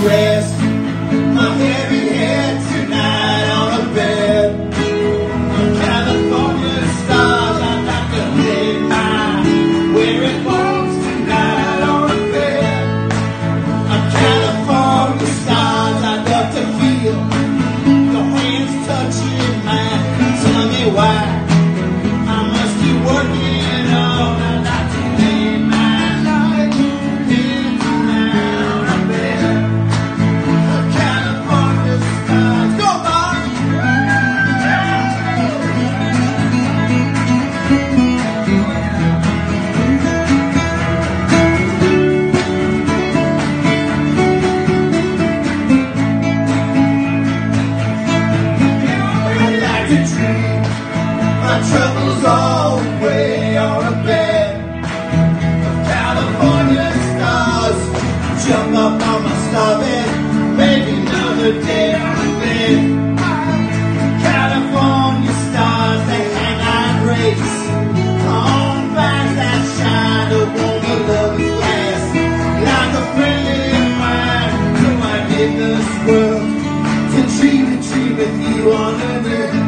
rest my troubles all the way on a bed of California stars. Jump up on my stomach, make another day on a bed. California stars, they hang like rays on vines that shine to warm lover's. Like a friendly to my deepest world, to dream dream with you on a.